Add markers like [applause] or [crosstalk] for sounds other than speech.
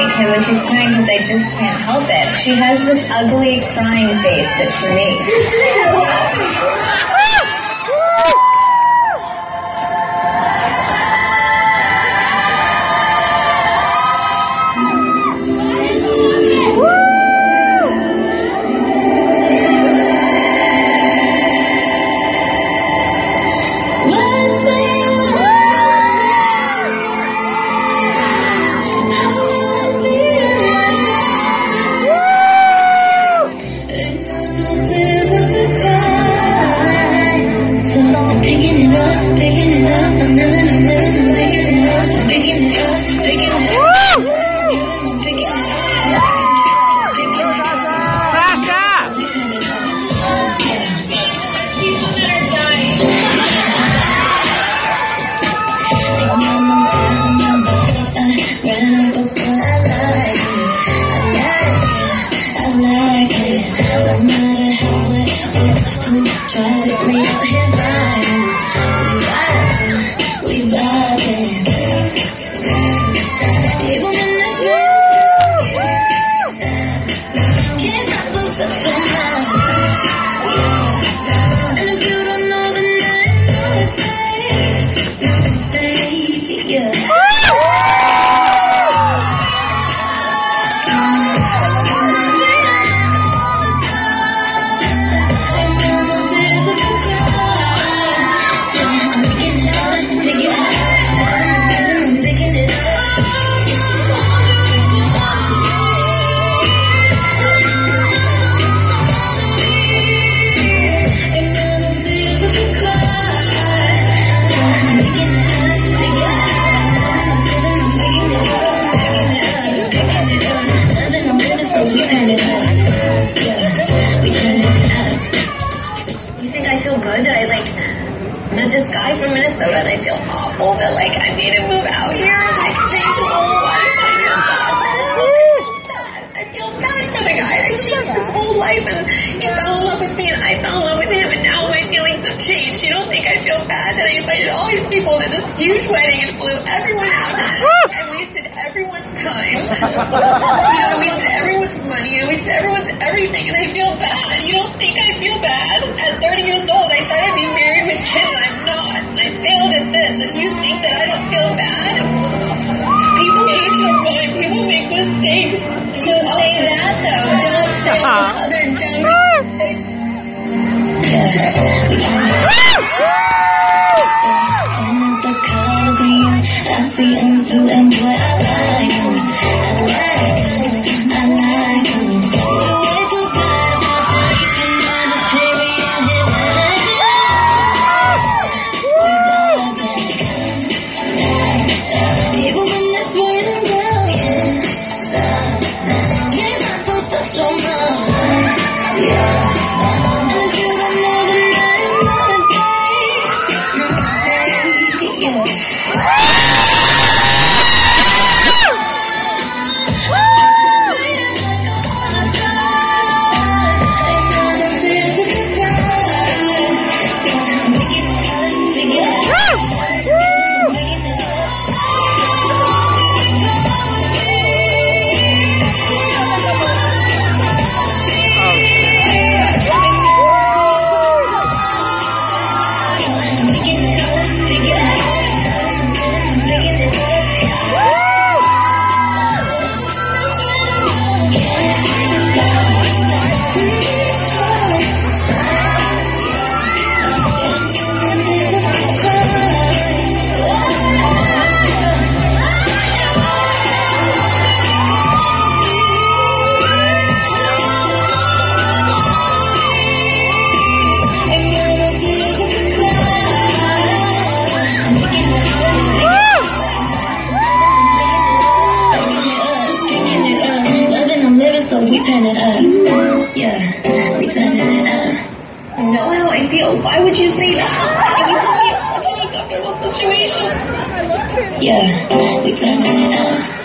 at Kim when she's crying because I just can't help it. She has this ugly crying face that she makes. Try to out here You think I feel good that I like met this guy from Minnesota and I feel awful that like I made him move out here and like change his whole life and I feel bad for the guy. I changed his whole life and he fell in love with me and I fell in love with him and now my feelings have changed. You don't think I feel bad that I invited all these people to this huge wedding and blew everyone out. [laughs] I wasted everyone's time. You know, I wasted everyone's money. I wasted everyone's everything, and I feel bad. You don't think I feel bad? At 30 years old, I thought I'd be married with kids, and I'm not. And I failed at this, and you think that I don't feel bad? Their mind. People make mistakes. So say that though. Don't say this other dumb. I see and boy, I like. I like Yeah. We turn it up. Yeah, we turn it up. You know how I feel. Why would you say that? Like, you put me in such an uncomfortable situation. I love her. Yeah, we turn it up.